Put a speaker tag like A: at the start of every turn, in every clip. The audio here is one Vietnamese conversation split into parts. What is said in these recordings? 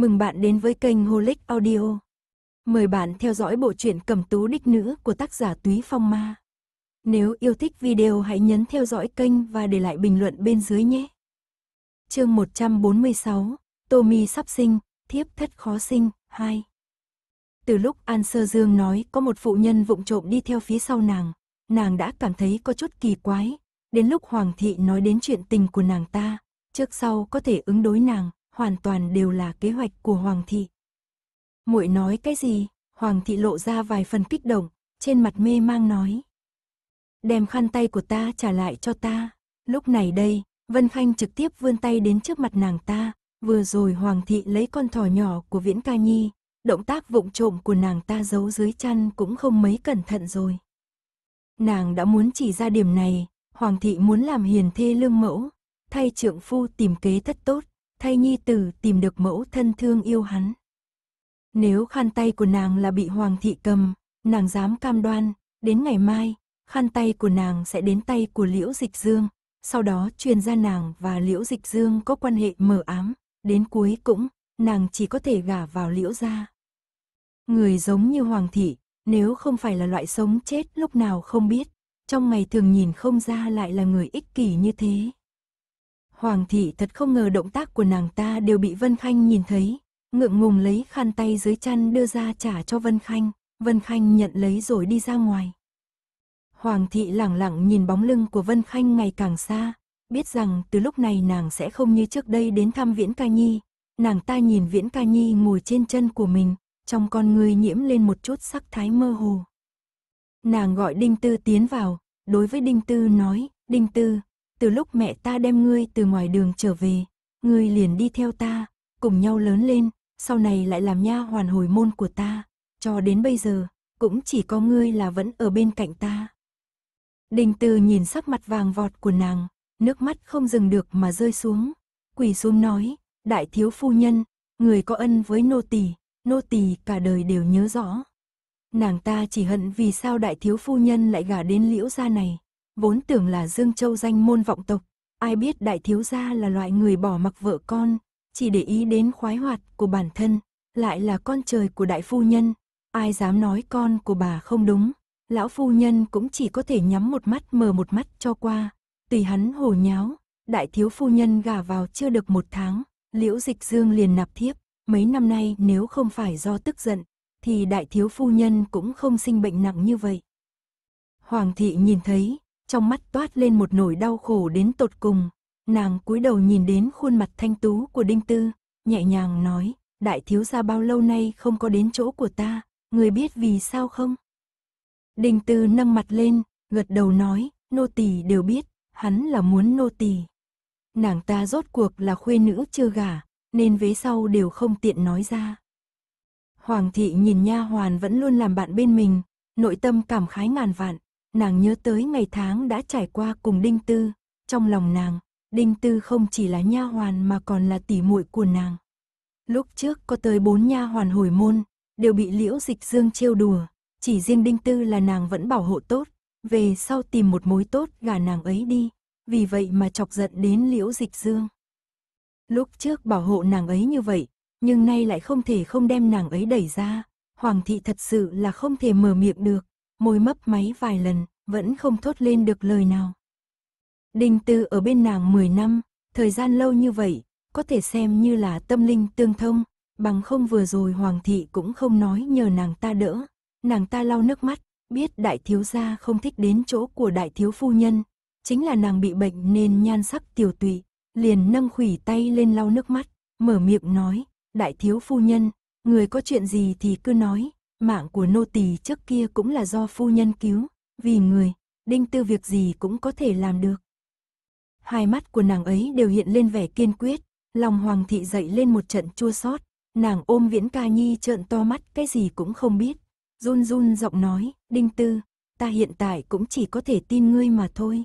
A: Mừng bạn đến với kênh Holic Audio. Mời bạn theo dõi bộ truyện Cẩm tú đích nữ của tác giả Túy Phong Ma. Nếu yêu thích video hãy nhấn theo dõi kênh và để lại bình luận bên dưới nhé. Chương 146, Tommy sắp sinh, thiếp thất khó sinh, 2. Từ lúc An Sơ Dương nói có một phụ nhân vụng trộm đi theo phía sau nàng, nàng đã cảm thấy có chút kỳ quái. Đến lúc Hoàng thị nói đến chuyện tình của nàng ta, trước sau có thể ứng đối nàng, hoàn toàn đều là kế hoạch của Hoàng thị. Muội nói cái gì? Hoàng thị lộ ra vài phần kích động, trên mặt mê mang nói. Đem khăn tay của ta trả lại cho ta. Lúc này đây, Vân Khanh trực tiếp vươn tay đến trước mặt nàng ta, vừa rồi Hoàng thị lấy con thỏ nhỏ của Viễn Ca Nhi, động tác vụng trộm của nàng ta giấu dưới chăn cũng không mấy cẩn thận rồi. Nàng đã muốn chỉ ra điểm này, Hoàng thị muốn làm hiền thê lương mẫu, thay trượng phu tìm kế thất tốt, thay nhi tử tìm được mẫu thân thương yêu hắn. Nếu khăn tay của nàng là bị Hoàng thị cầm, nàng dám cam đoan, đến ngày mai, khăn tay của nàng sẽ đến tay của Liễu Dịch Dương, sau đó truyền ra nàng và Liễu Dịch Dương có quan hệ mờ ám, đến cuối cũng, nàng chỉ có thể gả vào Liễu gia. Người giống như Hoàng thị, nếu không phải là loại sống chết lúc nào không biết, trong ngày thường nhìn không ra lại là người ích kỷ như thế. Hoàng thị thật không ngờ động tác của nàng ta đều bị Vân Khanh nhìn thấy, ngượng ngùng lấy khăn tay dưới chăn đưa ra trả cho Vân Khanh, Vân Khanh nhận lấy rồi đi ra ngoài. Hoàng thị lẳng lặng nhìn bóng lưng của Vân Khanh ngày càng xa, biết rằng từ lúc này nàng sẽ không như trước đây đến thăm Viễn Ca Nhi, nàng ta nhìn Viễn Ca Nhi ngồi trên chân của mình, trong con người nhiễm lên một chút sắc thái mơ hồ. Nàng gọi Đinh Tư tiến vào, đối với Đinh Tư nói, Đinh Tư, từ lúc mẹ ta đem ngươi từ ngoài đường trở về, ngươi liền đi theo ta, cùng nhau lớn lên, sau này lại làm nha hoàn hồi môn của ta, cho đến bây giờ, cũng chỉ có ngươi là vẫn ở bên cạnh ta. Đinh Từ nhìn sắc mặt vàng vọt của nàng, nước mắt không dừng được mà rơi xuống, quỳ xuống nói, đại thiếu phu nhân, người có ân với nô tỳ, nô tỳ cả đời đều nhớ rõ. Nàng ta chỉ hận vì sao đại thiếu phu nhân lại gả đến liễu gia này, vốn tưởng là Dương Châu danh môn vọng tộc, ai biết đại thiếu gia là loại người bỏ mặc vợ con, chỉ để ý đến khoái hoạt của bản thân, lại là con trời của đại phu nhân, ai dám nói con của bà không đúng, lão phu nhân cũng chỉ có thể nhắm một mắt mở một mắt cho qua, tùy hắn hồ nháo, đại thiếu phu nhân gả vào chưa được một tháng, liễu dịch dương liền nạp thiếp, mấy năm nay nếu không phải do tức giận, thì đại thiếu phu nhân cũng không sinh bệnh nặng như vậy. Hoàng thị nhìn thấy, trong mắt toát lên một nỗi đau khổ đến tột cùng, nàng cúi đầu nhìn đến khuôn mặt thanh tú của Đinh Tư, nhẹ nhàng nói, đại thiếu gia bao lâu nay không có đến chỗ của ta, người biết vì sao không? Đinh Tư nâng mặt lên, gật đầu nói, nô tỳ đều biết, hắn là muốn nô tỳ. Nàng ta rốt cuộc là khuê nữ chưa gả, nên vế sau đều không tiện nói ra. Hoàng thị nhìn nha hoàn vẫn luôn làm bạn bên mình, nội tâm cảm khái ngàn vạn, nàng nhớ tới ngày tháng đã trải qua cùng Đinh Tư, trong lòng nàng, Đinh Tư không chỉ là nha hoàn mà còn là tỷ muội của nàng. Lúc trước có tới bốn nha hoàn hồi môn, đều bị Liễu Dịch Dương trêu đùa, chỉ riêng Đinh Tư là nàng vẫn bảo hộ tốt, về sau tìm một mối tốt gả nàng ấy đi, vì vậy mà chọc giận đến Liễu Dịch Dương. Lúc trước bảo hộ nàng ấy như vậy, nhưng nay lại không thể không đem nàng ấy đẩy ra, Hoàng thị thật sự là không thể mở miệng được, môi mấp máy vài lần, vẫn không thốt lên được lời nào. Đinh Tư ở bên nàng 10 năm, thời gian lâu như vậy, có thể xem như là tâm linh tương thông, bằng không vừa rồi Hoàng thị cũng không nói nhờ nàng ta đỡ. Nàng ta lau nước mắt, biết đại thiếu gia không thích đến chỗ của đại thiếu phu nhân, chính là nàng bị bệnh nên nhan sắc tiểu tụy, liền nâng khủy tay lên lau nước mắt, mở miệng nói, đại thiếu phu nhân, người có chuyện gì thì cứ nói, mạng của nô tỳ trước kia cũng là do phu nhân cứu, vì người, đinh tư việc gì cũng có thể làm được. Hai mắt của nàng ấy đều hiện lên vẻ kiên quyết, lòng hoàng thị dậy lên một trận chua xót, nàng ôm viễn ca nhi trợn to mắt cái gì cũng không biết, run run giọng nói, đinh tư, ta hiện tại cũng chỉ có thể tin ngươi mà thôi.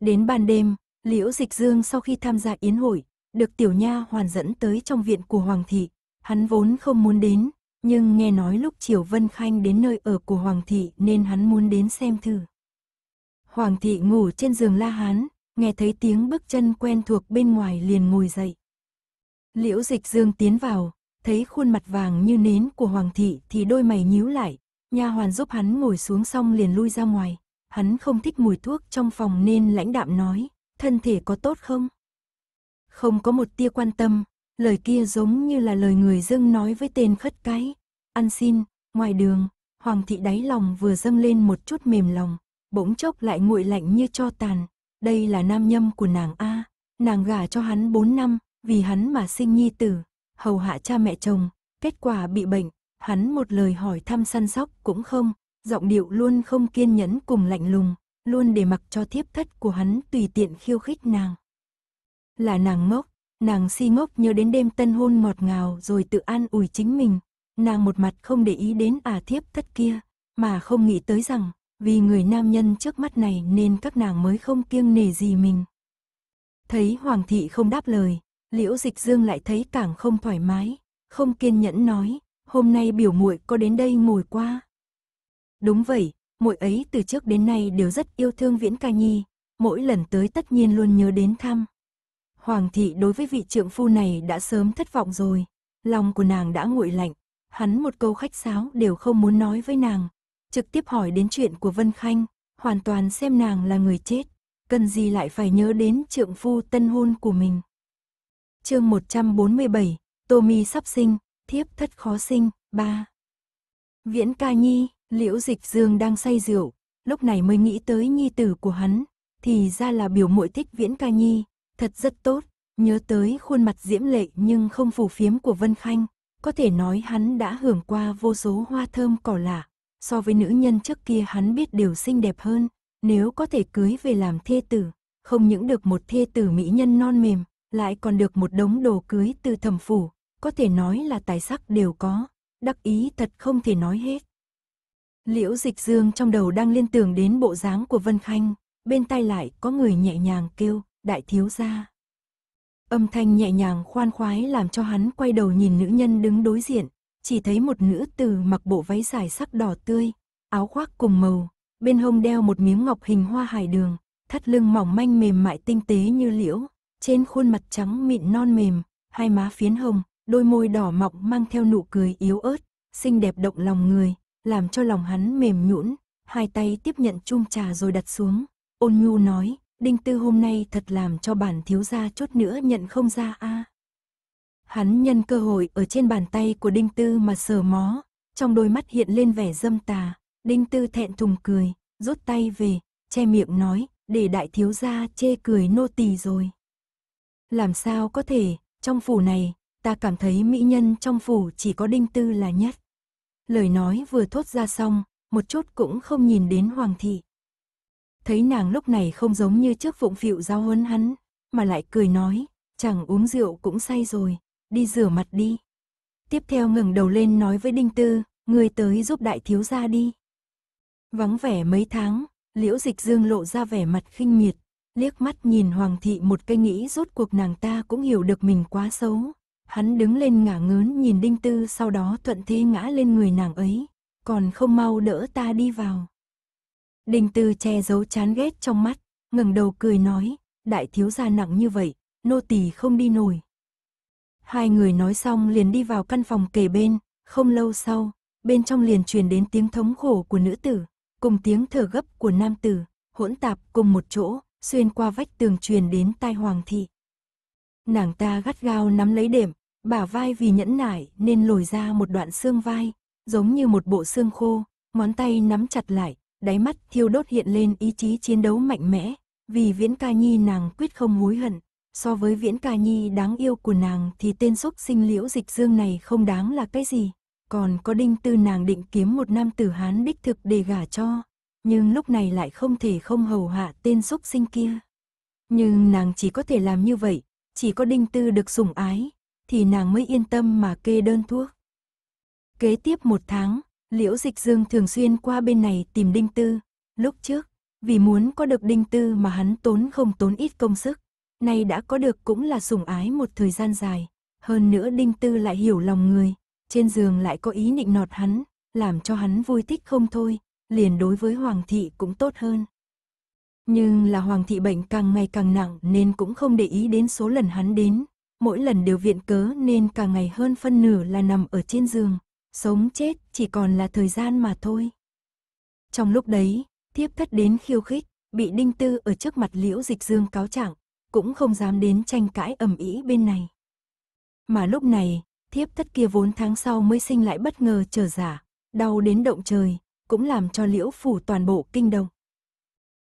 A: Đến ban đêm, Liễu Dịch Dương sau khi tham gia yến hội, được tiểu nha hoàn dẫn tới trong viện của Hoàng thị, hắn vốn không muốn đến, nhưng nghe nói lúc Triều Vân Khanh đến nơi ở của Hoàng thị nên hắn muốn đến xem thử. Hoàng thị ngủ trên giường La Hán, nghe thấy tiếng bước chân quen thuộc bên ngoài liền ngồi dậy. Liễu Dịch Dương tiến vào, thấy khuôn mặt vàng như nến của hoàng thị thì đôi mày nhíu lại, nha hoàn giúp hắn ngồi xuống xong liền lui ra ngoài. Hắn không thích mùi thuốc trong phòng nên lãnh đạm nói, thân thể có tốt không? Không có một tia quan tâm, lời kia giống như là lời người dưng nói với tên khất cái. Ăn xin, ngoài đường, hoàng thị đáy lòng vừa dâng lên một chút mềm lòng, bỗng chốc lại nguội lạnh như cho tàn. Đây là nam nhâm của nàng A, nàng gả cho hắn 4 năm, vì hắn mà sinh nhi tử, hầu hạ cha mẹ chồng, kết quả bị bệnh, hắn một lời hỏi thăm săn sóc cũng không, giọng điệu luôn không kiên nhẫn cùng lạnh lùng, luôn để mặc cho thiếp thất của hắn tùy tiện khiêu khích nàng. Là nàng ngốc, nàng si ngốc nhớ đến đêm tân hôn ngọt ngào rồi tự an ủi chính mình, nàng một mặt không để ý đến ả thiếp thất kia, mà không nghĩ tới rằng, vì người nam nhân trước mắt này nên các nàng mới không kiêng nể gì mình. Thấy hoàng thị không đáp lời, liễu dịch dương lại thấy càng không thoải mái, không kiên nhẫn nói, hôm nay biểu muội có đến đây ngồi qua. Đúng vậy, muội ấy từ trước đến nay đều rất yêu thương Viễn Ca Nhi, mỗi lần tới tất nhiên luôn nhớ đến thăm. Hoàng thị đối với vị trượng phu này đã sớm thất vọng rồi, lòng của nàng đã nguội lạnh, hắn một câu khách sáo đều không muốn nói với nàng, trực tiếp hỏi đến chuyện của Vân Khanh, hoàn toàn xem nàng là người chết, cần gì lại phải nhớ đến trượng phu tân hôn của mình. Chương 147, Tommy sắp sinh, thiếp thất khó sinh, 3. Viễn Ca Nhi, Liễu Dịch Dương đang say rượu, lúc này mới nghĩ tới nhi tử của hắn, thì ra là biểu muội thích Viễn Ca Nhi, thật rất tốt, nhớ tới khuôn mặt diễm lệ nhưng không phủ phiếm của Vân Khanh, có thể nói hắn đã hưởng qua vô số hoa thơm cỏ lạ, so với nữ nhân trước kia hắn biết đều xinh đẹp hơn, nếu có thể cưới về làm thê tử, không những được một thê tử mỹ nhân non mềm, lại còn được một đống đồ cưới từ thẩm phủ, có thể nói là tài sắc đều có, đắc ý thật không thể nói hết. Liễu Dịch Dương trong đầu đang liên tưởng đến bộ dáng của Vân Khanh, bên tai lại có người nhẹ nhàng kêu, đại thiếu gia. Âm thanh nhẹ nhàng khoan khoái làm cho hắn quay đầu nhìn nữ nhân đứng đối diện, chỉ thấy một nữ tử mặc bộ váy dài sắc đỏ tươi, áo khoác cùng màu, bên hông đeo một miếng ngọc hình hoa hải đường, thắt lưng mỏng manh mềm mại tinh tế như liễu, trên khuôn mặt trắng mịn non mềm, hai má phiến hồng, đôi môi đỏ mọng mang theo nụ cười yếu ớt, xinh đẹp động lòng người, làm cho lòng hắn mềm nhũn, hai tay tiếp nhận chung trà rồi đặt xuống, ôn nhu nói, Đinh Tư hôm nay thật làm cho bản thiếu gia chốt nữa nhận không ra a. Hắn nhân cơ hội ở trên bàn tay của Đinh Tư mà sờ mó, trong đôi mắt hiện lên vẻ dâm tà, Đinh Tư thẹn thùng cười, rút tay về, che miệng nói, để đại thiếu gia chê cười nô tỳ rồi. Làm sao có thể, trong phủ này, ta cảm thấy mỹ nhân trong phủ chỉ có Đinh Tư là nhất. Lời nói vừa thốt ra xong, một chút cũng không nhìn đến Hoàng thị. Thấy nàng lúc này không giống như trước phụng phịu giao huấn hắn, mà lại cười nói, chẳng uống rượu cũng say rồi, đi rửa mặt đi. Tiếp theo ngẩng đầu lên nói với Đinh Tư, người tới giúp đại thiếu gia đi. Vắng vẻ mấy tháng, liễu dịch dương lộ ra vẻ mặt khinh miệt, liếc mắt nhìn Hoàng thị một cây nghĩ rốt cuộc nàng ta cũng hiểu được mình quá xấu. Hắn đứng lên ngả ngớn nhìn Đinh Tư sau đó thuận thế ngã lên người nàng ấy, còn không mau đỡ ta đi vào. Đinh Tư che giấu chán ghét trong mắt, ngẩng đầu cười nói, đại thiếu gia nặng như vậy, nô tỳ không đi nổi. Hai người nói xong liền đi vào căn phòng kề bên, không lâu sau, bên trong liền truyền đến tiếng thống khổ của nữ tử, cùng tiếng thở gấp của nam tử, hỗn tạp cùng một chỗ, xuyên qua vách tường truyền đến tai hoàng thị. Nàng ta gắt gao nắm lấy đệm, bả vai vì nhẫn nại nên lồi ra một đoạn xương vai, giống như một bộ xương khô, ngón tay nắm chặt lại, đáy mắt thiêu đốt hiện lên ý chí chiến đấu mạnh mẽ, vì viễn ca nhi nàng quyết không hối hận. So với viễn ca nhi đáng yêu của nàng thì tên xúc sinh liễu dịch dương này không đáng là cái gì. Còn có đinh tư nàng định kiếm một nam tử hán đích thực để gả cho. Nhưng lúc này lại không thể không hầu hạ tên xúc sinh kia. Nhưng nàng chỉ có thể làm như vậy, chỉ có đinh tư được sủng ái, thì nàng mới yên tâm mà kê đơn thuốc. Kế tiếp một tháng, Liễu Dịch Dương thường xuyên qua bên này tìm Đinh Tư. Lúc trước, vì muốn có được Đinh Tư mà hắn tốn không tốn ít công sức. Nay đã có được cũng là sủng ái một thời gian dài. Hơn nữa Đinh Tư lại hiểu lòng người. Trên giường lại có ý nịnh nọt hắn, làm cho hắn vui thích không thôi. Liền đối với Hoàng thị cũng tốt hơn. Nhưng là Hoàng thị bệnh càng ngày càng nặng nên cũng không để ý đến số lần hắn đến. mỗi lần đều viện cớ nên càng ngày hơn phân nửa là nằm ở trên giường, sống chết chỉ còn là thời gian mà thôi. Trong lúc đấy, thiếp thất đến khiêu khích, bị đinh tư ở trước mặt liễu dịch dương cáo trạng, cũng không dám đến tranh cãi ầm ĩ bên này. Mà lúc này, thiếp thất kia vốn tháng sau mới sinh lại bất ngờ trở giả, đau đến động trời, cũng làm cho liễu phủ toàn bộ kinh động.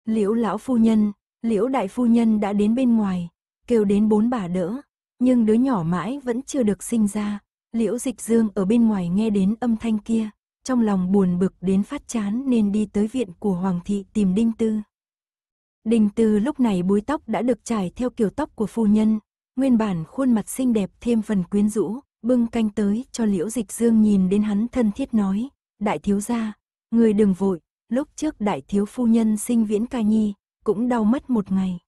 A: Liễu lão phu nhân, liễu đại phu nhân đã đến bên ngoài, kêu đến bốn bà đỡ, nhưng đứa nhỏ mãi vẫn chưa được sinh ra. Liễu dịch dương ở bên ngoài nghe đến âm thanh kia, trong lòng buồn bực đến phát chán nên đi tới viện của Hoàng thị tìm Đinh Tư. Đinh Tư lúc này búi tóc đã được trải theo kiểu tóc của phu nhân, nguyên bản khuôn mặt xinh đẹp thêm phần quyến rũ, bưng canh tới cho Liễu Dịch Dương nhìn đến hắn thân thiết nói, đại thiếu gia, người đừng vội, lúc trước đại thiếu phu nhân sinh viễn ca nhi, cũng đau mất một ngày.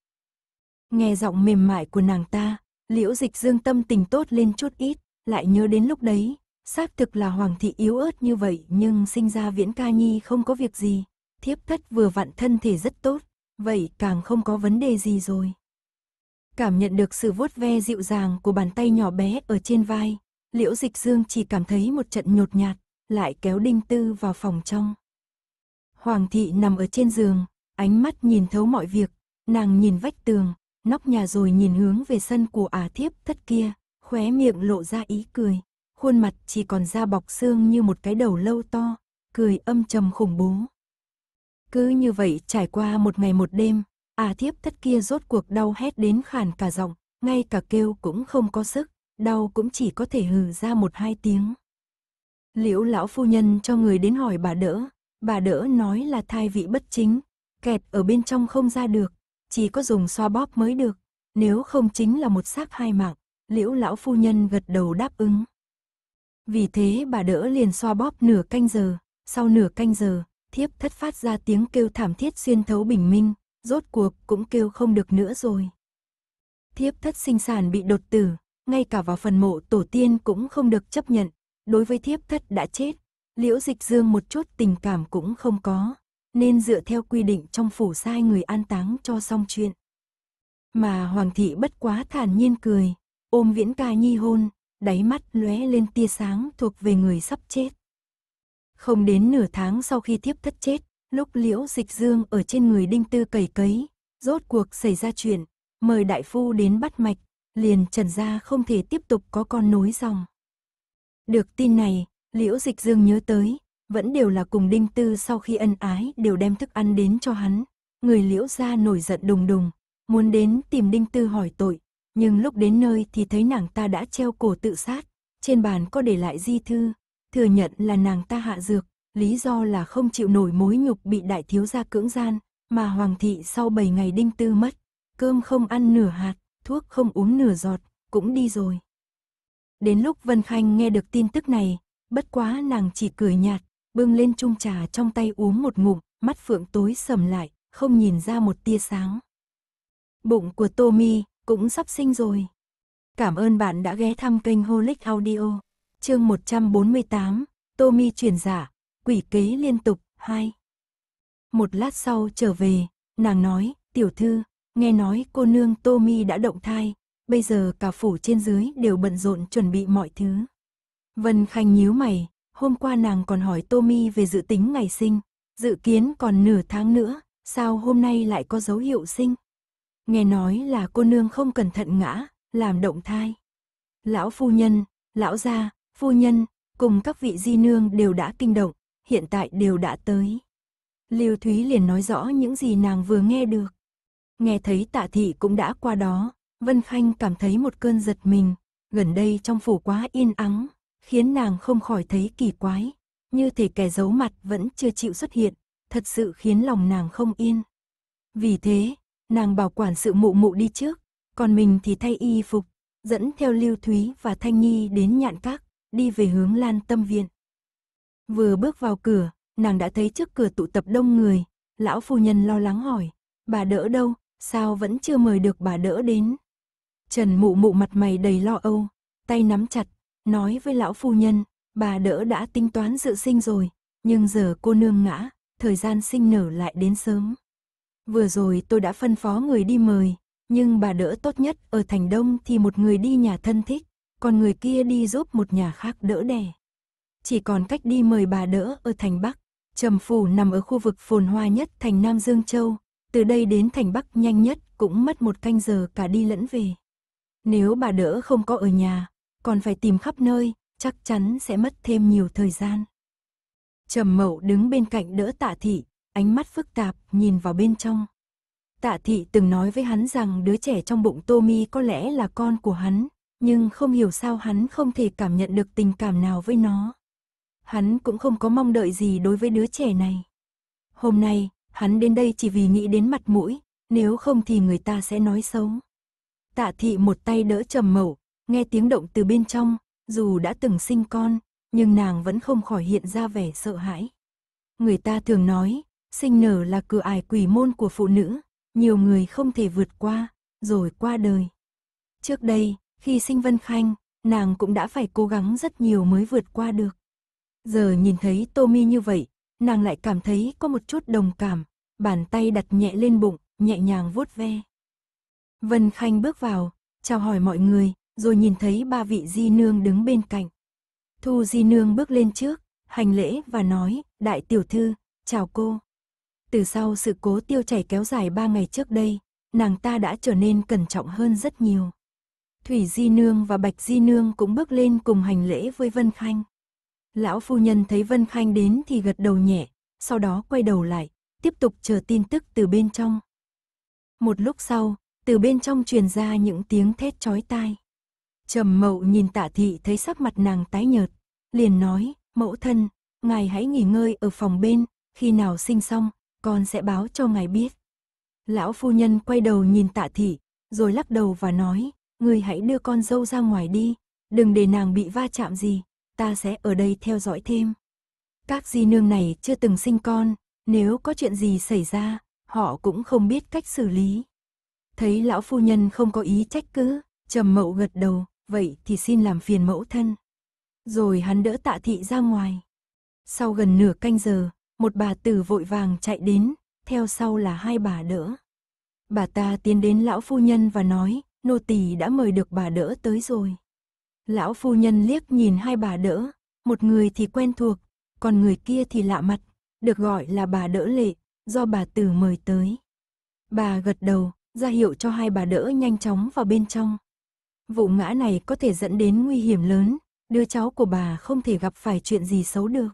A: Nghe giọng mềm mại của nàng ta, Liễu Dịch Dương tâm tình tốt lên chút ít, lại nhớ đến lúc đấy, xác thực là hoàng thị yếu ớt như vậy nhưng sinh ra viễn ca nhi không có việc gì, thiếp thất vừa vặn thân thể rất tốt, vậy càng không có vấn đề gì rồi. Cảm nhận được sự vuốt ve dịu dàng của bàn tay nhỏ bé ở trên vai, Liễu Dịch Dương chỉ cảm thấy một trận nhột nhạt, lại kéo Đinh Tư vào phòng trong. Hoàng thị nằm ở trên giường, ánh mắt nhìn thấu mọi việc, nàng nhìn vách tường, nóc nhà rồi nhìn hướng về sân của ả thiếp thất kia, khóe miệng lộ ra ý cười, khuôn mặt chỉ còn da bọc xương như một cái đầu lâu to, cười âm trầm khủng bố. Cứ như vậy trải qua một ngày một đêm, à thiếp thất kia rốt cuộc đau hét đến khàn cả giọng, ngay cả kêu cũng không có sức, đau cũng chỉ có thể hừ ra một hai tiếng. Liễu lão phu nhân cho người đến hỏi bà đỡ, bà đỡ nói là thai vị bất chính, kẹt ở bên trong không ra được, chỉ có dùng xoa bóp mới được, nếu không chính là một xác hai mạng, liễu lão phu nhân gật đầu đáp ứng. Vì thế bà đỡ liền xoa bóp nửa canh giờ, sau nửa canh giờ, thiếp thất phát ra tiếng kêu thảm thiết xuyên thấu bình minh, rốt cuộc cũng kêu không được nữa rồi. Thiếp thất sinh sản bị đột tử, ngay cả vào phần mộ tổ tiên cũng không được chấp nhận, đối với thiếp thất đã chết, liễu dịch dương một chút tình cảm cũng không có, nên dựa theo quy định trong phủ sai người an táng cho xong chuyện. Mà hoàng thị bất quá thản nhiên cười, ôm viễn ca nhi hôn, đáy mắt lóe lên tia sáng thuộc về người sắp chết. Không đến nửa tháng sau khi thiếp thất chết, lúc liễu dịch dương ở trên người đinh tư cầy cấy, rốt cuộc xảy ra chuyện, mời đại phu đến bắt mạch, liền trần gia không thể tiếp tục có con nối dòng. Được tin này, liễu dịch dương nhớ tới, vẫn đều là cùng đinh tư sau khi ân ái đều đem thức ăn đến cho hắn. Người liễu gia nổi giận đùng đùng, muốn đến tìm đinh tư hỏi tội, nhưng lúc đến nơi thì thấy nàng ta đã treo cổ tự sát, trên bàn có để lại di thư, thừa nhận là nàng ta hạ dược, lý do là không chịu nổi mối nhục bị đại thiếu gia cưỡng gian, mà hoàng thị sau 7 ngày đinh tư mất, cơm không ăn nửa hạt, thuốc không uống nửa giọt, cũng đi rồi. Đến lúc Vân Khanh nghe được tin tức này, bất quá nàng chỉ cười nhạt, bưng lên chung trà trong tay uống một ngụm, mắt phượng tối sầm lại, không nhìn ra một tia sáng. Bụng của Tommy cũng sắp sinh rồi. Cảm ơn bạn đã ghé thăm kênh Holic Audio. Chương 148, Tommy truyền giả, dạ, quỷ kế liên tục, 2. Một lát sau trở về, nàng nói, tiểu thư, nghe nói cô nương Tommy đã động thai, bây giờ cả phủ trên dưới đều bận rộn chuẩn bị mọi thứ. Vân Khanh nhíu mày, hôm qua nàng còn hỏi Tommy về dự tính ngày sinh, dự kiến còn nửa tháng nữa, sao hôm nay lại có dấu hiệu sinh? Nghe nói là cô nương không cẩn thận ngã, làm động thai. Lão phu nhân, lão gia, phu nhân, cùng các vị di nương đều đã kinh động, hiện tại đều đã tới. Lưu Thúy liền nói rõ những gì nàng vừa nghe được. Nghe thấy tạ thị cũng đã qua đó, Vân Khanh cảm thấy một cơn giật mình, gần đây trong phủ quá yên ắng, khiến nàng không khỏi thấy kỳ quái, như thể kẻ giấu mặt vẫn chưa chịu xuất hiện, thật sự khiến lòng nàng không yên. Vì thế, nàng bảo quản sự mụ mụ đi trước, còn mình thì thay y phục, dẫn theo Lưu Thúy và Thanh Nhi đến nhạn các, đi về hướng Lan Tâm Viện. Vừa bước vào cửa, nàng đã thấy trước cửa tụ tập đông người, lão phu nhân lo lắng hỏi, bà đỡ đâu, sao vẫn chưa mời được bà đỡ đến. Trần mụ mụ mặt mày đầy lo âu, tay nắm chặt, nói với lão phu nhân, bà đỡ đã tính toán dự sinh rồi, nhưng giờ cô nương ngã, thời gian sinh nở lại đến sớm. Vừa rồi tôi đã phân phó người đi mời, nhưng bà đỡ tốt nhất ở thành đông thì một người đi nhà thân thích, còn người kia đi giúp một nhà khác đỡ đẻ. Chỉ còn cách đi mời bà đỡ ở thành Bắc, Trầm Phủ nằm ở khu vực phồn hoa nhất thành Nam Dương Châu, từ đây đến thành Bắc nhanh nhất cũng mất một canh giờ cả đi lẫn về. Nếu bà đỡ không có ở nhà, còn phải tìm khắp nơi, chắc chắn sẽ mất thêm nhiều thời gian. Trầm Mậu đứng bên cạnh đỡ Tạ Thị, ánh mắt phức tạp nhìn vào bên trong. Tạ Thị từng nói với hắn rằng đứa trẻ trong bụng Tommy có lẽ là con của hắn, nhưng không hiểu sao hắn không thể cảm nhận được tình cảm nào với nó. Hắn cũng không có mong đợi gì đối với đứa trẻ này. Hôm nay, hắn đến đây chỉ vì nghĩ đến mặt mũi, nếu không thì người ta sẽ nói xấu. Tạ thị một tay đỡ trầm mẩu, nghe tiếng động từ bên trong, dù đã từng sinh con, nhưng nàng vẫn không khỏi hiện ra vẻ sợ hãi. Người ta thường nói, sinh nở là cửa ải quỷ môn của phụ nữ, nhiều người không thể vượt qua, rồi qua đời. Trước đây, khi sinh Vân Khanh, nàng cũng đã phải cố gắng rất nhiều mới vượt qua được. Giờ nhìn thấy Tommy như vậy, nàng lại cảm thấy có một chút đồng cảm, bàn tay đặt nhẹ lên bụng, nhẹ nhàng vuốt ve. Vân Khanh bước vào, chào hỏi mọi người, rồi nhìn thấy ba vị di nương đứng bên cạnh. Thu di nương bước lên trước, hành lễ và nói, đại tiểu thư, chào cô. Từ sau sự cố tiêu chảy kéo dài ba ngày trước đây, nàng ta đã trở nên cẩn trọng hơn rất nhiều. Thủy di nương và bạch di nương cũng bước lên cùng hành lễ với Vân Khanh. Lão phu nhân thấy Vân Khanh đến thì gật đầu nhẹ, sau đó quay đầu lại, tiếp tục chờ tin tức từ bên trong. Một lúc sau, từ bên trong truyền ra những tiếng thét chói tai. Trầm mậu nhìn tạ thị thấy sắc mặt nàng tái nhợt, liền nói, mẫu thân, ngài hãy nghỉ ngơi ở phòng bên, khi nào sinh xong, con sẽ báo cho ngài biết. Lão phu nhân quay đầu nhìn tạ thị, rồi lắc đầu và nói, người hãy đưa con dâu ra ngoài đi, đừng để nàng bị va chạm gì, ta sẽ ở đây theo dõi thêm. Các di nương này chưa từng sinh con, nếu có chuyện gì xảy ra, họ cũng không biết cách xử lý. Thấy lão phu nhân không có ý trách cứ, trầm mậu gật đầu, vậy thì xin làm phiền mẫu thân. Rồi hắn đỡ tạ thị ra ngoài. Sau gần nửa canh giờ, một bà tử vội vàng chạy đến, theo sau là hai bà đỡ. Bà ta tiến đến lão phu nhân và nói, nô tỳ đã mời được bà đỡ tới rồi. Lão phu nhân liếc nhìn hai bà đỡ, một người thì quen thuộc, còn người kia thì lạ mặt, được gọi là bà đỡ lệ, do bà tử mời tới. Bà gật đầu, ra hiệu cho hai bà đỡ nhanh chóng vào bên trong. Vụ ngã này có thể dẫn đến nguy hiểm lớn, đứa cháu của bà không thể gặp phải chuyện gì xấu được.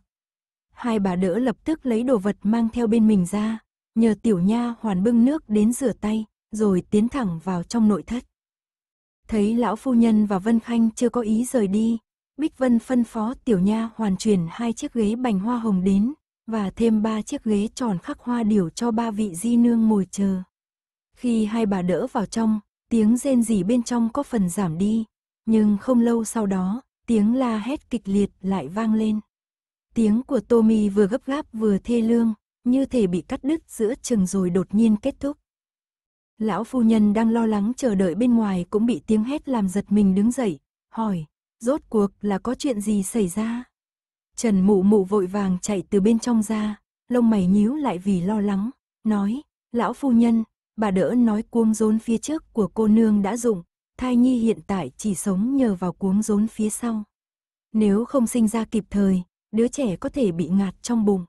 A: Hai bà đỡ lập tức lấy đồ vật mang theo bên mình ra, nhờ tiểu nha hoàn bưng nước đến rửa tay, rồi tiến thẳng vào trong nội thất. Thấy lão phu nhân và Vân Khanh chưa có ý rời đi, Bích Vân phân phó tiểu nha hoàn chuyển hai chiếc ghế bành hoa hồng đến, và thêm ba chiếc ghế tròn khắc hoa điểu cho ba vị di nương ngồi chờ. Khi hai bà đỡ vào trong, tiếng rên rỉ bên trong có phần giảm đi, nhưng không lâu sau đó, tiếng la hét kịch liệt lại vang lên. Tiếng của Tommy vừa gấp gáp vừa thê lương, như thể bị cắt đứt giữa chừng rồi đột nhiên kết thúc. Lão phu nhân đang lo lắng chờ đợi bên ngoài cũng bị tiếng hét làm giật mình đứng dậy, hỏi, rốt cuộc là có chuyện gì xảy ra? Trần mụ mụ vội vàng chạy từ bên trong ra, lông mày nhíu lại vì lo lắng, nói, lão phu nhân, bà đỡ nói cuống rốn phía trước của cô nương đã dụng, thai nhi hiện tại chỉ sống nhờ vào cuống rốn phía sau. Nếu không sinh ra kịp thời, đứa trẻ có thể bị ngạt trong bụng.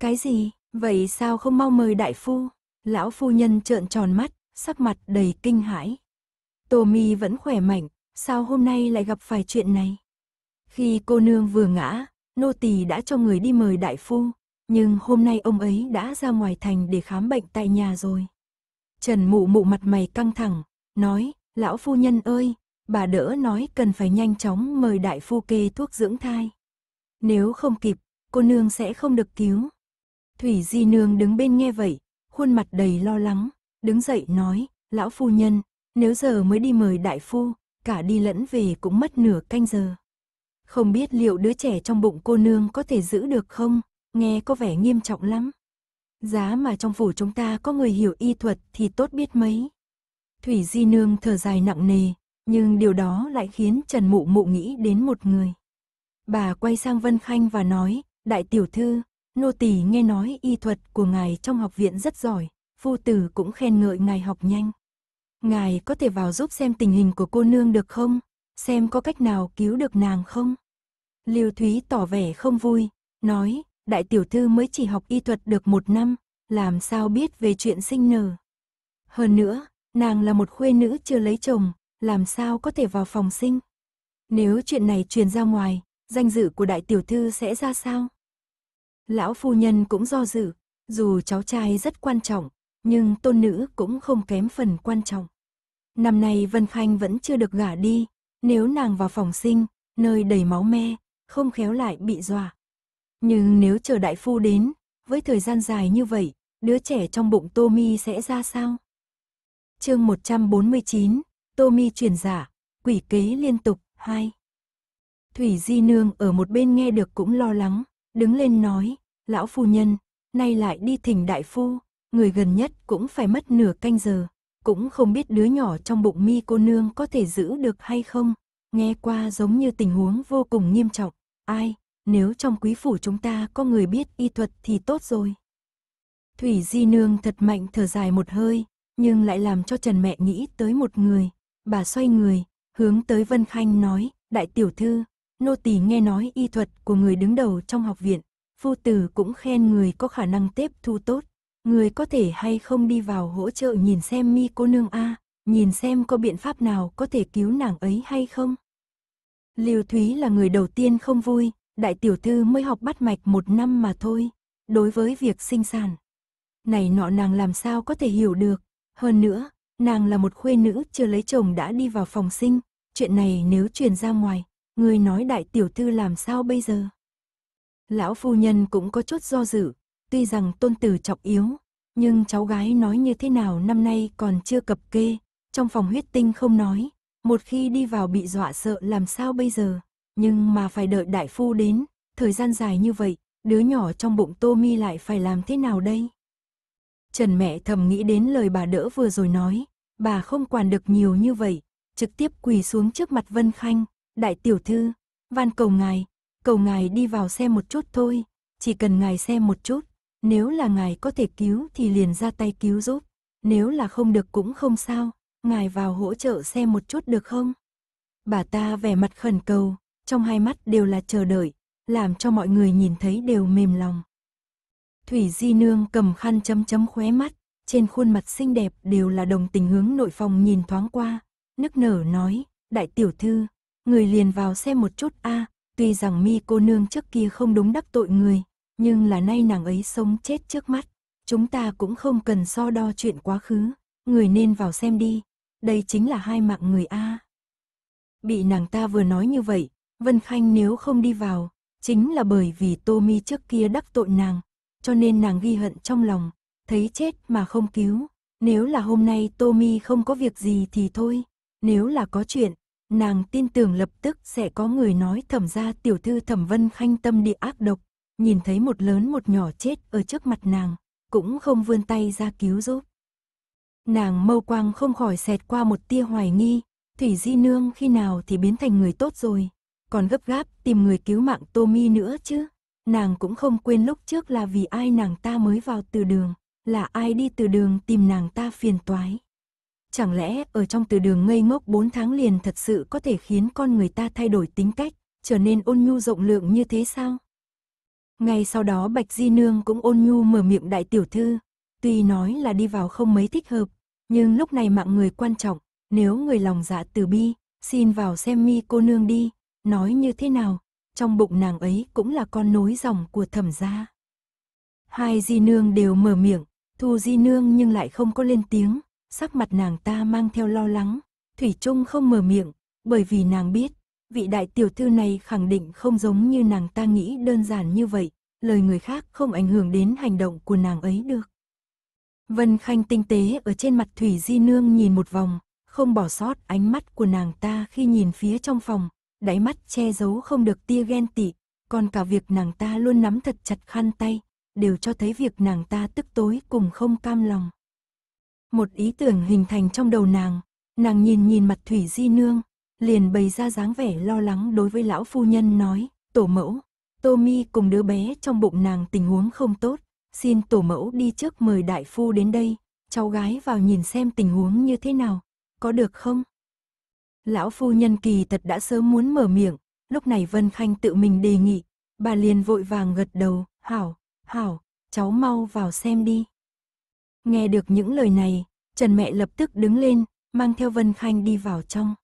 A: Cái gì, vậy sao không mau mời đại phu? Lão phu nhân trợn tròn mắt, sắc mặt đầy kinh hãi. Tô Mi vẫn khỏe mạnh, sao hôm nay lại gặp phải chuyện này? Khi cô nương vừa ngã, nô tỳ đã cho người đi mời đại phu, nhưng hôm nay ông ấy đã ra ngoài thành để khám bệnh tại nhà rồi. Trần mụ mụ mặt mày căng thẳng, nói, lão phu nhân ơi, bà đỡ nói cần phải nhanh chóng mời đại phu kê thuốc dưỡng thai. Nếu không kịp, cô nương sẽ không được cứu. Thủy Di Nương đứng bên nghe vậy, khuôn mặt đầy lo lắng, đứng dậy nói, lão phu nhân, nếu giờ mới đi mời đại phu, cả đi lẫn về cũng mất nửa canh giờ. Không biết liệu đứa trẻ trong bụng cô nương có thể giữ được không, nghe có vẻ nghiêm trọng lắm. Giá mà trong phủ chúng ta có người hiểu y thuật thì tốt biết mấy. Thủy Di Nương thở dài nặng nề, nhưng điều đó lại khiến Trần Mụ Mụ nghĩ đến một người. Bà quay sang Vân Khanh và nói, đại tiểu thư, nô tỳ nghe nói y thuật của ngài trong học viện rất giỏi, phu tử cũng khen ngợi ngài học nhanh. Ngài có thể vào giúp xem tình hình của cô nương được không? Xem có cách nào cứu được nàng không? liêu Thúy tỏ vẻ không vui, nói, đại tiểu thư mới chỉ học y thuật được một năm, làm sao biết về chuyện sinh nở. Hơn nữa, nàng là một khuê nữ chưa lấy chồng, làm sao có thể vào phòng sinh. Nếu chuyện này truyền ra ngoài, danh dự của đại tiểu thư sẽ ra sao? Lão phu nhân cũng do dự, dù cháu trai rất quan trọng, nhưng tôn nữ cũng không kém phần quan trọng. Năm nay Vân Khanh vẫn chưa được gả đi, nếu nàng vào phòng sinh, nơi đầy máu me, không khéo lại bị dọa. Nhưng nếu chờ đại phu đến, với thời gian dài như vậy, đứa trẻ trong bụng Tommy sẽ ra sao? chương 149, Tommy truyền giả, dạ, quỷ kế liên tục, 2. Thủy Di Nương ở một bên nghe được cũng lo lắng, đứng lên nói, lão phu nhân, nay lại đi thỉnh đại phu, người gần nhất cũng phải mất nửa canh giờ, cũng không biết đứa nhỏ trong bụng mi cô nương có thể giữ được hay không, nghe qua giống như tình huống vô cùng nghiêm trọng, ai, nếu trong quý phủ chúng ta có người biết y thuật thì tốt rồi. Thủy Di Nương thật mạnh thở dài một hơi, nhưng lại làm cho Trần mẹ nghĩ tới một người, bà xoay người, hướng tới Vân Khanh nói, đại tiểu thư, nô tỳ nghe nói y thuật của người đứng đầu trong học viện, phu tử cũng khen người có khả năng tiếp thu tốt, người có thể hay không đi vào hỗ trợ nhìn xem mi cô nương a, nhìn xem có biện pháp nào có thể cứu nàng ấy hay không. Liêu Thúy là người đầu tiên không vui, đại tiểu thư mới học bắt mạch một năm mà thôi, đối với việc sinh sản. Này nọ nàng làm sao có thể hiểu được, hơn nữa, nàng là một khuê nữ chưa lấy chồng đã đi vào phòng sinh, chuyện này nếu truyền ra ngoài, người nói đại tiểu thư làm sao bây giờ? Lão phu nhân cũng có chút do dự, tuy rằng tôn tử trọng yếu, nhưng cháu gái nói như thế nào năm nay còn chưa cập kê, trong phòng huyết tinh không nói, một khi đi vào bị dọa sợ làm sao bây giờ, nhưng mà phải đợi đại phu đến, thời gian dài như vậy, đứa nhỏ trong bụng Tô Mi lại phải làm thế nào đây? Trần mẹ thầm nghĩ đến lời bà đỡ vừa rồi nói, bà không quản được nhiều như vậy, trực tiếp quỳ xuống trước mặt Vân Khanh, đại tiểu thư, van cầu ngài, cầu ngài đi vào xem một chút thôi, chỉ cần ngài xem một chút, nếu là ngài có thể cứu thì liền ra tay cứu giúp, nếu là không được cũng không sao, ngài vào hỗ trợ xem một chút được không? Bà ta vẻ mặt khẩn cầu, trong hai mắt đều là chờ đợi, làm cho mọi người nhìn thấy đều mềm lòng. Thủy Di Nương cầm khăn chấm chấm khóe mắt, trên khuôn mặt xinh đẹp đều là đồng tình hướng nội phòng nhìn thoáng qua, nức nở nói, đại tiểu thư, người liền vào xem một chút a tuy rằng mi cô nương trước kia không đúng đắc tội người, nhưng là nay nàng ấy sống chết trước mắt, chúng ta cũng không cần so đo chuyện quá khứ, người nên vào xem đi, đây chính là hai mạng người a. Bị nàng ta vừa nói như vậy, Vân Khanh nếu không đi vào, chính là bởi vì Tô Mi trước kia đắc tội nàng, cho nên nàng ghi hận trong lòng, thấy chết mà không cứu. Nếu là hôm nay Tommy không có việc gì thì thôi, nếu là có chuyện, nàng tin tưởng lập tức sẽ có người nói thẩm ra tiểu thư thẩm vân khanh tâm địa ác độc, nhìn thấy một lớn một nhỏ chết ở trước mặt nàng, cũng không vươn tay ra cứu giúp. Nàng mâu quang không khỏi xẹt qua một tia hoài nghi, Thủy Di Nương khi nào thì biến thành người tốt rồi, còn gấp gáp tìm người cứu mạng Tommy nữa chứ nàng cũng không quên lúc trước là vì ai nàng ta mới vào từ đường, là ai đi từ đường tìm nàng ta phiền toái. Chẳng lẽ ở trong từ đường ngây ngốc 4 tháng liền thật sự có thể khiến con người ta thay đổi tính cách, trở nên ôn nhu rộng lượng như thế sao? Ngay sau đó Bạch Di Nương cũng ôn nhu mở miệng đại tiểu thư, tuy nói là đi vào không mấy thích hợp, nhưng lúc này mạng người quan trọng, nếu người lòng dạ từ bi, xin vào xem mi cô nương đi, nói như thế nào, trong bụng nàng ấy cũng là con nối dòng của thẩm gia. Hai di nương đều mở miệng, thu di nương nhưng lại không có lên tiếng, sắc mặt nàng ta mang theo lo lắng, Thủy Trung không mở miệng, bởi vì nàng biết, vị đại tiểu thư này khẳng định không giống như nàng ta nghĩ đơn giản như vậy, lời người khác không ảnh hưởng đến hành động của nàng ấy được. Vân Khanh tinh tế ở trên mặt Thủy Di Nương nhìn một vòng, không bỏ sót ánh mắt của nàng ta khi nhìn phía trong phòng, đáy mắt che giấu không được tia ghen tị, còn cả việc nàng ta luôn nắm thật chặt khăn tay, đều cho thấy việc nàng ta tức tối cùng không cam lòng. Một ý tưởng hình thành trong đầu nàng, nàng nhìn nhìn mặt Thủy Di Nương, liền bày ra dáng vẻ lo lắng đối với lão phu nhân nói, tổ mẫu, Tô Mi cùng đứa bé trong bụng nàng tình huống không tốt, xin tổ mẫu đi trước mời đại phu đến đây, cháu gái vào nhìn xem tình huống như thế nào, có được không? Lão phu nhân kỳ thật đã sớm muốn mở miệng, lúc này Vân Khanh tự mình đề nghị, bà liền vội vàng gật đầu, hảo, hảo, cháu mau vào xem đi. Nghe được những lời này, Trần mẹ lập tức đứng lên, mang theo Vân Khanh đi vào trong.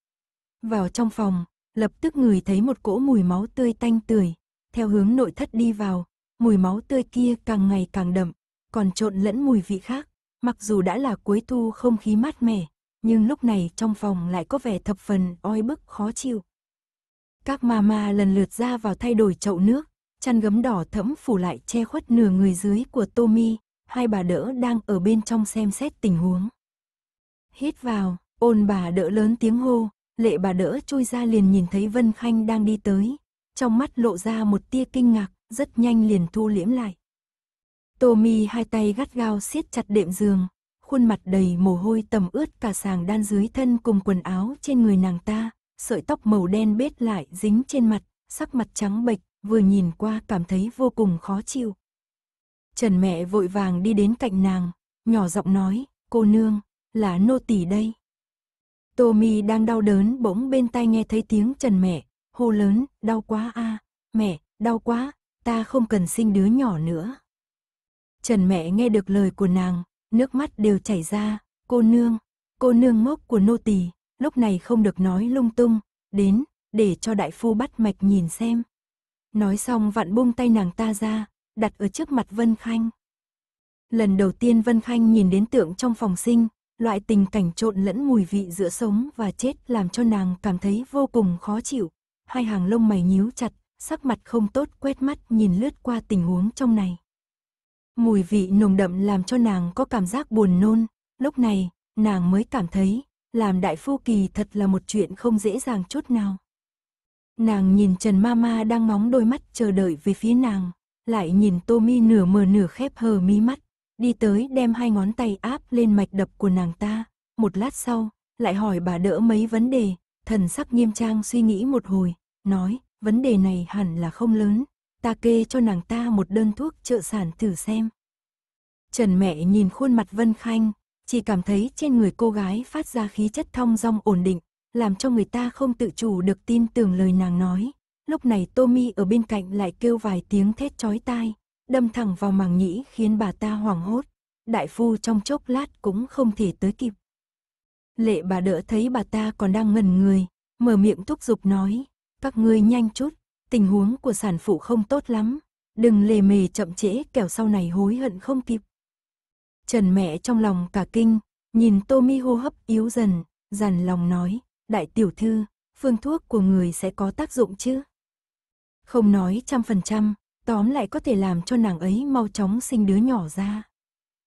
A: Vào trong phòng, lập tức ngửi thấy một cỗ mùi máu tươi tanh tưởi, theo hướng nội thất đi vào, mùi máu tươi kia càng ngày càng đậm, còn trộn lẫn mùi vị khác, mặc dù đã là cuối thu không khí mát mẻ, nhưng lúc này trong phòng lại có vẻ thập phần oi bức khó chịu. Các mama lần lượt ra vào thay đổi chậu nước, chăn gấm đỏ thẫm phủ lại che khuất nửa người dưới của Tommy, hai bà đỡ đang ở bên trong xem xét tình huống. Hít vào, ôn bà đỡ lớn tiếng hô, lệ bà đỡ chui ra liền nhìn thấy Vân Khanh đang đi tới, trong mắt lộ ra một tia kinh ngạc, rất nhanh liền thu liễm lại. Tommy hai tay gắt gao siết chặt đệm giường, khuôn mặt đầy mồ hôi tầm ướt cả sàng đan dưới thân cùng quần áo trên người nàng ta, sợi tóc màu đen bết lại dính trên mặt, sắc mặt trắng bệch, vừa nhìn qua cảm thấy vô cùng khó chịu. Trần mẹ vội vàng đi đến cạnh nàng, nhỏ giọng nói, cô nương, là nô tỳ đây. Tommy đang đau đớn bỗng bên tai nghe thấy tiếng Trần mẹ, hô lớn, đau quá a, mẹ, đau quá, ta không cần sinh đứa nhỏ nữa. Trần mẹ nghe được lời của nàng, nước mắt đều chảy ra, cô nương, cô nương ngốc của nô tỳ, lúc này không được nói lung tung, đến, để cho đại phu bắt mạch nhìn xem. Nói xong vặn buông tay nàng ta ra, đặt ở trước mặt Vân Khanh. Lần đầu tiên Vân Khanh nhìn đến tượng trong phòng sinh, loại tình cảnh trộn lẫn mùi vị giữa sống và chết làm cho nàng cảm thấy vô cùng khó chịu. Hai hàng lông mày nhíu chặt, sắc mặt không tốt quét mắt nhìn lướt qua tình huống trong này. Mùi vị nồng đậm làm cho nàng có cảm giác buồn nôn, lúc này, nàng mới cảm thấy, làm đại phu kỳ thật là một chuyện không dễ dàng chút nào. Nàng nhìn Trần Mama đang ngóng đôi mắt chờ đợi về phía nàng, lại nhìn Tommy nửa mờ nửa khép hờ mí mắt, đi tới đem hai ngón tay áp lên mạch đập của nàng ta, một lát sau, lại hỏi bà đỡ mấy vấn đề, thần sắc nghiêm trang suy nghĩ một hồi, nói, vấn đề này hẳn là không lớn, ta kê cho nàng ta một đơn thuốc trợ sản thử xem. Trần mẹ nhìn khuôn mặt Vân Khanh, chỉ cảm thấy trên người cô gái phát ra khí chất thong dong ổn định, làm cho người ta không tự chủ được tin tưởng lời nàng nói. Lúc này Tommy ở bên cạnh lại kêu vài tiếng thét chói tai, đâm thẳng vào màng nhĩ khiến bà ta hoảng hốt. Đại phu trong chốc lát cũng không thể tới kịp. Lệ bà đỡ thấy bà ta còn đang ngẩn người, mở miệng thúc giục nói, các ngươi nhanh chút, tình huống của sản phụ không tốt lắm, đừng lề mề chậm trễ kẻo sau này hối hận không kịp. Trần mẹ trong lòng cả kinh, nhìn Tommy hô hấp yếu dần, dằn lòng nói, đại tiểu thư, phương thuốc của người sẽ có tác dụng chứ? Không nói trăm phần trăm, tóm lại có thể làm cho nàng ấy mau chóng sinh đứa nhỏ ra.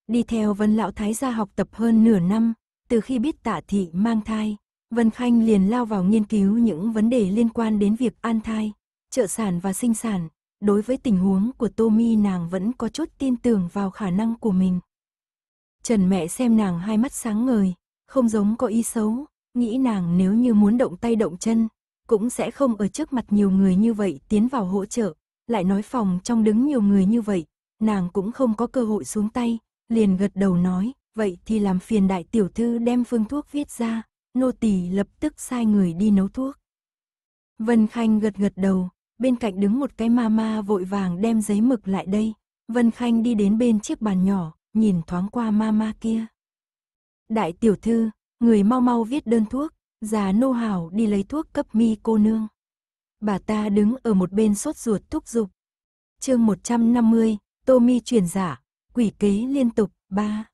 A: Đi theo Vân Lão Thái gia học tập hơn nửa năm, từ khi biết tạ thị mang thai, Vân Khanh liền lao vào nghiên cứu những vấn đề liên quan đến việc an thai, trợ sản và sinh sản. Đối với tình huống của Tommy nàng vẫn có chút tin tưởng vào khả năng của mình. Trần mẹ xem nàng hai mắt sáng ngời, không giống có ý xấu, nghĩ nàng nếu như muốn động tay động chân, cũng sẽ không ở trước mặt nhiều người như vậy tiến vào hỗ trợ, lại nói phòng trong đứng nhiều người như vậy, nàng cũng không có cơ hội xuống tay, liền gật đầu nói, vậy thì làm phiền đại tiểu thư đem phương thuốc viết ra, nô tỳ lập tức sai người đi nấu thuốc. Vân Khanh gật gật đầu, bên cạnh đứng một cái ma ma vội vàng đem giấy mực lại đây, Vân Khanh đi đến bên chiếc bàn nhỏ, nhìn thoáng qua ma ma kia. Đại tiểu thư, người mau mau viết đơn thuốc, già nô hào đi lấy thuốc cấp mi cô nương. Bà ta đứng ở một bên sốt ruột thúc giục. chương 150, Tô mi truyền giả, quỷ kế liên tục, ba.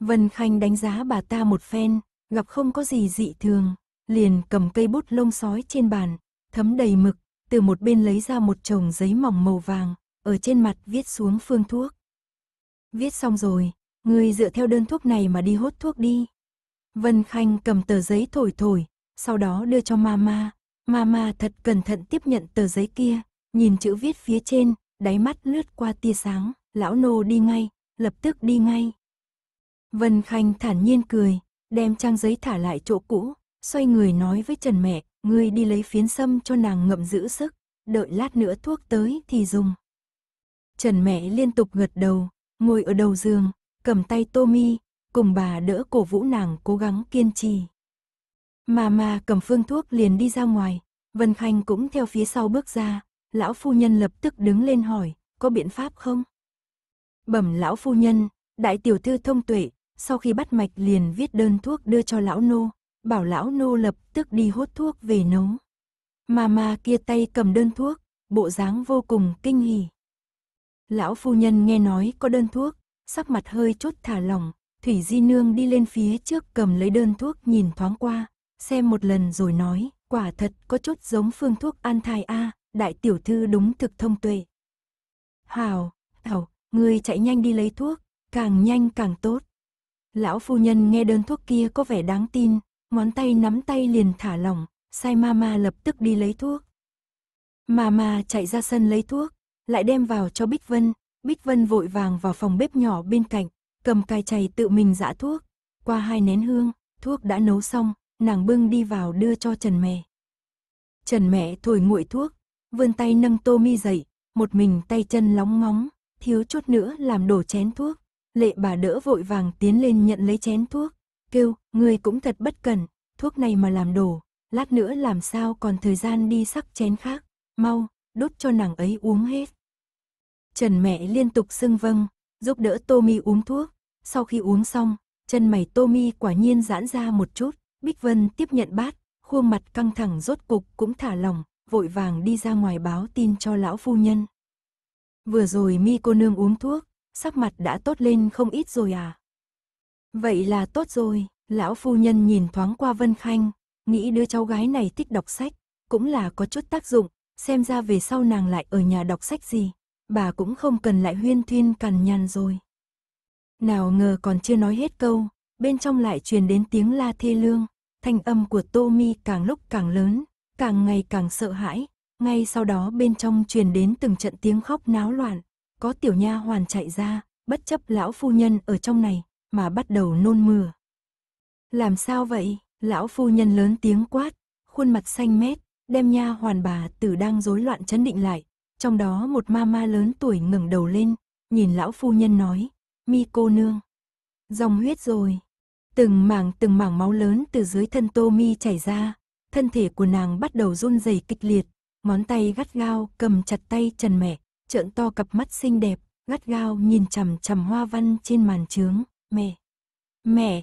A: Vân Khanh đánh giá bà ta một phen, gặp không có gì dị thường, liền cầm cây bút lông sói trên bàn, thấm đầy mực, từ một bên lấy ra một chồng giấy mỏng màu vàng, ở trên mặt viết xuống phương thuốc. Viết xong rồi, ngươi dựa theo đơn thuốc này mà đi hốt thuốc đi. Vân Khanh cầm tờ giấy thổi thổi, sau đó đưa cho Mama. Mama thật cẩn thận tiếp nhận tờ giấy kia, nhìn chữ viết phía trên, đáy mắt lướt qua tia sáng, lão nô đi ngay, lập tức đi ngay. Vân Khanh thản nhiên cười, đem trang giấy thả lại chỗ cũ, xoay người nói với Trần mẹ, ngươi đi lấy phiến sâm cho nàng ngậm giữ sức, đợi lát nữa thuốc tới thì dùng. Trần mẹ liên tục gật đầu, ngồi ở đầu giường, cầm tay Tommy, cùng bà đỡ cổ vũ nàng cố gắng kiên trì. Mà mà cầm phương thuốc liền đi ra ngoài, Vân Khanh cũng theo phía sau bước ra, lão phu nhân lập tức đứng lên hỏi, có biện pháp không? Bẩm lão phu nhân, đại tiểu thư thông tuệ, sau khi bắt mạch liền viết đơn thuốc đưa cho lão nô, bảo lão nô lập tức đi hốt thuốc về nấu. Mà mà kia tay cầm đơn thuốc, bộ dáng vô cùng kinh hỉ. Lão phu nhân nghe nói có đơn thuốc, sắc mặt hơi chút thả lỏng, Thủy Di Nương đi lên phía trước cầm lấy đơn thuốc nhìn thoáng qua, xem một lần rồi nói, quả thật có chút giống phương thuốc an thai a, đại tiểu thư đúng thực thông tuệ. Hào, Thảo, người chạy nhanh đi lấy thuốc, càng nhanh càng tốt. Lão phu nhân nghe đơn thuốc kia có vẻ đáng tin, ngón tay nắm tay liền thả lỏng, sai mama lập tức đi lấy thuốc. Mama chạy ra sân lấy thuốc, lại đem vào cho Bích Vân, Bích Vân vội vàng vào phòng bếp nhỏ bên cạnh, cầm cai chày tự mình dã thuốc, qua hai nén hương, thuốc đã nấu xong, nàng bưng đi vào đưa cho Trần mẹ. Trần mẹ thổi nguội thuốc, vươn tay nâng tô mi dậy, một mình tay chân lóng ngóng, thiếu chút nữa làm đổ chén thuốc. Lệ bà đỡ vội vàng tiến lên nhận lấy chén thuốc, kêu, người cũng thật bất cẩn, thuốc này mà làm đổ, lát nữa làm sao còn thời gian đi sắc chén khác, mau, đốt cho nàng ấy uống hết. Trần mẹ liên tục xưng vâng, giúp đỡ Tommy uống thuốc, sau khi uống xong, chân mày Tommy quả nhiên giãn ra một chút, Bích Vân tiếp nhận bát, khuôn mặt căng thẳng rốt cục cũng thả lỏng, vội vàng đi ra ngoài báo tin cho lão phu nhân. Vừa rồi mi cô nương uống thuốc, sắc mặt đã tốt lên không ít rồi à? Vậy là tốt rồi, lão phu nhân nhìn thoáng qua Vân Khanh, nghĩ đứa cháu gái này thích đọc sách, cũng là có chút tác dụng, xem ra về sau nàng lại ở nhà đọc sách gì, bà cũng không cần lại huyên thuyên cằn nhằn rồi. Nào ngờ còn chưa nói hết câu, bên trong lại truyền đến tiếng la thê lương, thanh âm của Tommy càng lúc càng lớn, càng ngày càng sợ hãi, ngay sau đó bên trong truyền đến từng trận tiếng khóc náo loạn, có tiểu nha hoàn chạy ra, bất chấp lão phu nhân ở trong này, mà bắt đầu nôn mửa. Làm sao vậy? Lão phu nhân lớn tiếng quát, khuôn mặt xanh mét, đem nha hoàn bà tử đang rối loạn chấn định lại. Trong đó một ma ma lớn tuổi ngẩng đầu lên, nhìn lão phu nhân nói, mi cô nương. Dòng huyết rồi. Từng mảng từng mảng máu lớn từ dưới thân tô mi chảy ra, thân thể của nàng bắt đầu run rẩy kịch liệt, ngón tay gắt gao cầm chặt tay Trần mẹ, trợn to cặp mắt xinh đẹp, gắt gao nhìn chằm chằm hoa văn trên màn trướng, mẹ. Mẹ,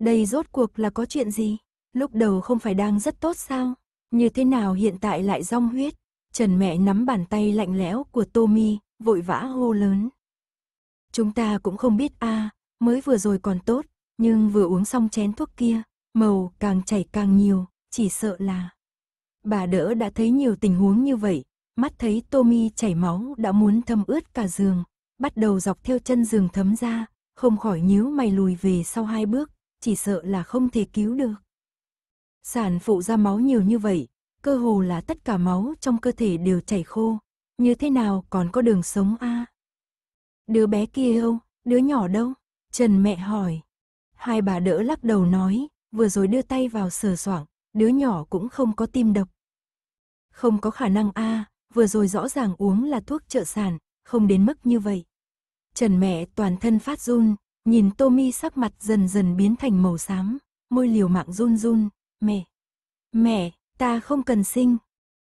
A: đây rốt cuộc là có chuyện gì? Lúc đầu không phải đang rất tốt sao? Như thế nào hiện tại lại rong huyết? Trần mẹ nắm bàn tay lạnh lẽo của Tommy, vội vã hô lớn. Chúng ta cũng không biết a, mới vừa rồi còn tốt, nhưng vừa uống xong chén thuốc kia, màu càng chảy càng nhiều, chỉ sợ là. Bà đỡ đã thấy nhiều tình huống như vậy, mắt thấy Tommy chảy máu đã muốn thâm ướt cả giường, bắt đầu dọc theo chân giường thấm ra, không khỏi nhíu mày lùi về sau hai bước, chỉ sợ là không thể cứu được. Sản phụ ra máu nhiều như vậy, cơ hồ là tất cả máu trong cơ thể đều chảy khô, như thế nào còn có đường sống a? Đứa bé kia đâu, đứa nhỏ đâu? Trần mẹ hỏi. Hai bà đỡ lắc đầu nói, vừa rồi đưa tay vào sờ soạng, đứa nhỏ cũng không có tim độc. Không có khả năng a, vừa rồi rõ ràng uống là thuốc trợ sản, không đến mức như vậy. Trần mẹ toàn thân phát run, nhìn Tommy sắc mặt dần dần biến thành màu xám, môi liều mạng run run, mẹ, mẹ, ta không cần sinh.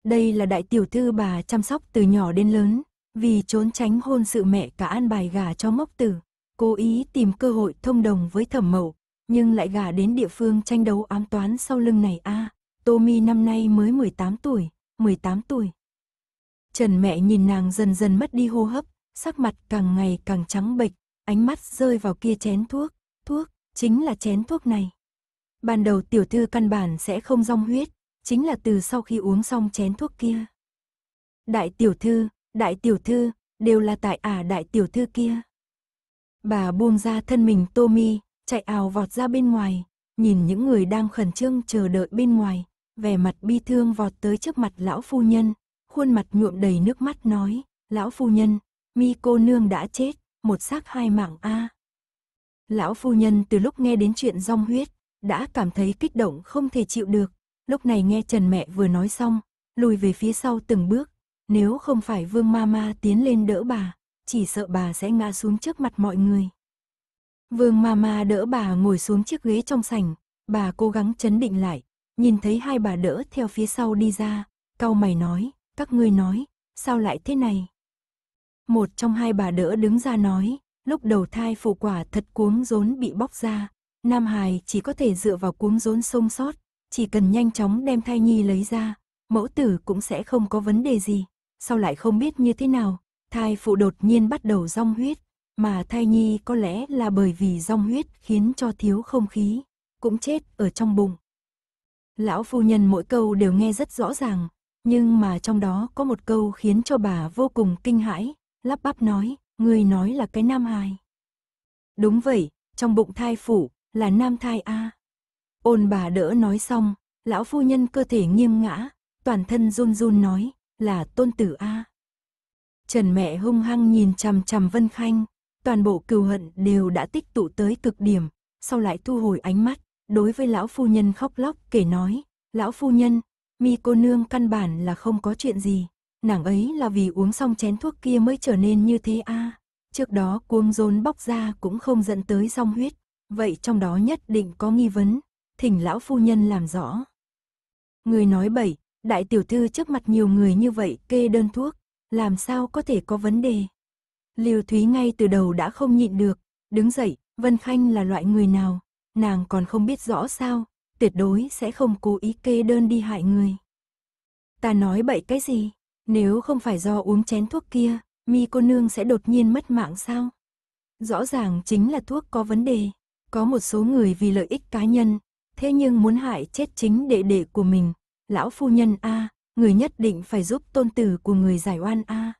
A: Đây là đại tiểu thư bà chăm sóc từ nhỏ đến lớn, vì trốn tránh hôn sự mẹ cả an bài gà cho mốc tử, cố ý tìm cơ hội thông đồng với thẩm mậu, nhưng lại gả đến địa phương tranh đấu ám toán sau lưng này a. Tommy năm nay mới 18 tuổi, 18 tuổi. Trần mẹ nhìn nàng dần dần mất đi hô hấp, sắc mặt càng ngày càng trắng bệch, ánh mắt rơi vào kia chén thuốc, thuốc, chính là chén thuốc này. Ban đầu tiểu thư căn bản sẽ không rong huyết, chính là từ sau khi uống xong chén thuốc kia. Đại tiểu thư, đại tiểu thư, đều là tại ả à đại tiểu thư kia. Bà buông ra thân mình Tommy, chạy ào vọt ra bên ngoài, nhìn những người đang khẩn trương chờ đợi bên ngoài, vẻ mặt bi thương vọt tới trước mặt lão phu nhân, khuôn mặt nhuộm đầy nước mắt nói, lão phu nhân, mi cô nương đã chết, một xác hai mạng a. Lão phu nhân từ lúc nghe đến chuyện rong huyết, đã cảm thấy kích động không thể chịu được, lúc này nghe Trần mẹ vừa nói xong, lùi về phía sau từng bước, nếu không phải Vương Mama tiến lên đỡ bà, chỉ sợ bà sẽ ngã xuống trước mặt mọi người. Vương Mama đỡ bà ngồi xuống chiếc ghế trong sảnh, bà cố gắng chấn định lại, nhìn thấy hai bà đỡ theo phía sau đi ra, cau mày nói, các ngươi nói, sao lại thế này? Một trong hai bà đỡ đứng ra nói, lúc đầu thai phụ quả thật cuống rốn bị bóc ra, Nam Hải chỉ có thể dựa vào cuống rốn sông sót, chỉ cần nhanh chóng đem thai nhi lấy ra, mẫu tử cũng sẽ không có vấn đề gì, sau lại không biết như thế nào, thai phụ đột nhiên bắt đầu rong huyết, mà thai nhi có lẽ là bởi vì rong huyết khiến cho thiếu không khí, cũng chết ở trong bụng. Lão phu nhân mỗi câu đều nghe rất rõ ràng, nhưng mà trong đó có một câu khiến cho bà vô cùng kinh hãi, lắp bắp nói, người nói là cái nam hài. Đúng vậy, trong bụng thai phụ, là nam thai A. Ôn bà đỡ nói xong, lão phu nhân cơ thể nghiêng ngã, toàn thân run run nói, là tôn tử A. Trần mẹ hung hăng nhìn chằm chằm Vân Khanh, toàn bộ cừu hận đều đã tích tụ tới cực điểm, sau lại thu hồi ánh mắt, đối với lão phu nhân khóc lóc kể nói, lão phu nhân, mi cô nương căn bản là không có chuyện gì, nàng ấy là vì uống xong chén thuốc kia mới trở nên như thế a. Trước đó cuông rốn bóc ra cũng không dẫn tới song huyết, vậy trong đó nhất định có nghi vấn, thỉnh lão phu nhân làm rõ. Người nói bậy, đại tiểu thư trước mặt nhiều người như vậy kê đơn thuốc, làm sao có thể có vấn đề. liều Thúy ngay từ đầu đã không nhịn được, đứng dậy, Vân Khanh là loại người nào, nàng còn không biết rõ sao, tuyệt đối sẽ không cố ý kê đơn đi hại người. Ta nói bậy cái gì, nếu không phải do uống chén thuốc kia, mi cô nương sẽ đột nhiên mất mạng sao? Rõ ràng chính là thuốc có vấn đề, có một số người vì lợi ích cá nhân, thế nhưng muốn hại chết chính đệ đệ của mình, lão phu nhân A, người nhất định phải giúp tôn tử của người giải oan A.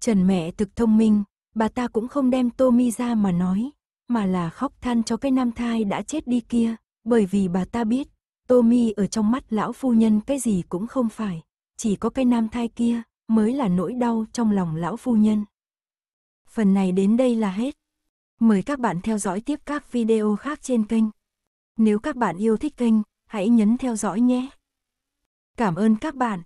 A: Trần mẹ thực thông minh, bà ta cũng không đem Tô Mi ra mà nói, mà là khóc than cho cái nam thai đã chết đi kia, bởi vì bà ta biết, Tô Mi ở trong mắt lão phu nhân cái gì cũng không phải, chỉ có cái nam thai kia mới là nỗi đau trong lòng lão phu nhân. Phần này đến đây là hết. Mời các bạn theo dõi tiếp các video khác trên kênh. Nếu các bạn yêu thích kênh, hãy nhấn theo dõi nhé. Cảm ơn các bạn.